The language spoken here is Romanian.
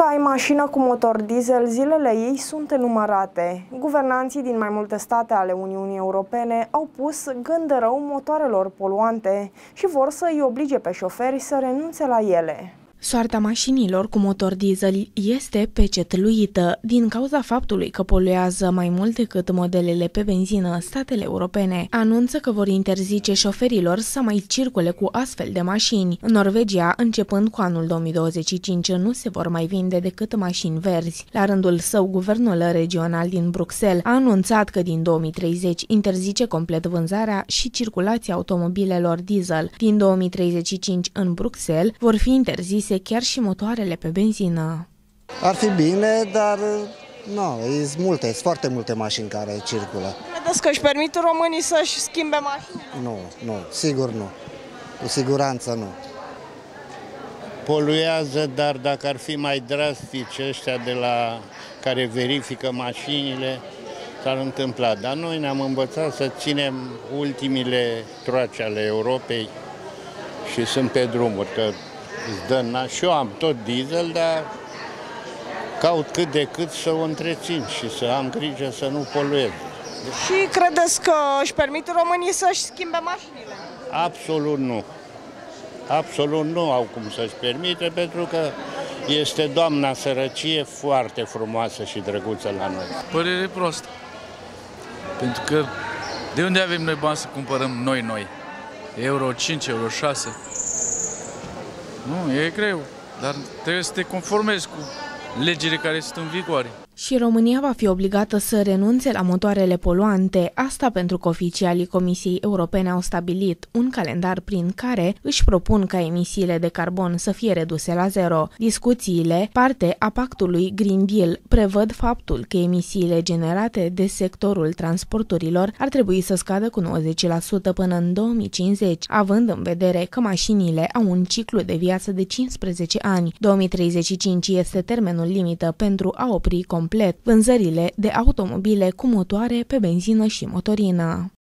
Dacă ai mașină cu motor diesel, zilele ei sunt enumărate. Guvernanții din mai multe state ale Uniunii Europene au pus gând rău motoarelor poluante și vor să îi oblige pe șoferi să renunțe la ele. Soarta mașinilor cu motor diesel este pecetluită din cauza faptului că poluează mai mult decât modelele pe benzină. Statele europene anunță că vor interzice șoferilor să mai circule cu astfel de mașini. În Norvegia, începând cu anul 2025, nu se vor mai vinde decât mașini verzi. La rândul său, guvernul regional din Bruxelles a anunțat că din 2030 interzice complet vânzarea și circulația automobilelor diesel. Din 2035 în Bruxelles vor fi interzise emise chiar și motoarele pe benzină. Ar fi bine, dar nu, sunt multe, sunt foarte multe mașini care circulă. Credeți că își permit românii să-și schimbe mașini? Nu, nu, sigur nu. Cu siguranță nu. Poluează, dar dacă ar fi mai drastici ăștia de la care verifică mașinile, s-ar întâmpla. Dar noi ne-am învățat să ținem ultimile troace ale Europei și sunt pe drumuri, că îți dă na. Și eu am tot diesel, dar caut cât de cât să o întrețin și să am grijă să nu poluez. Și credeți că își permit românii să-și schimbe mașinile? Absolut nu. Absolut nu au cum să-și permite, pentru că este doamna sărăcie foarte frumoasă și drăguță la noi. Părere prostă. Pentru că de unde avem noi bani să cumpărăm noi noi? Euro 5, euro 6? Nu, e greu, dar trebuie să te conformezi cu legile care sunt în vigoare. Și România va fi obligată să renunțe la motoarele poluante, asta pentru că oficialii Comisiei Europene au stabilit un calendar prin care își propun ca emisiile de carbon să fie reduse la zero. Discuțiile, parte a pactului Green Deal, prevăd faptul că emisiile generate de sectorul transporturilor ar trebui să scadă cu 90% până în 2050, având în vedere că mașinile au un ciclu de viață de 15 ani. 2035 este termenul limită pentru a opri complet vânzările de automobile cu motoare pe benzină și motorină.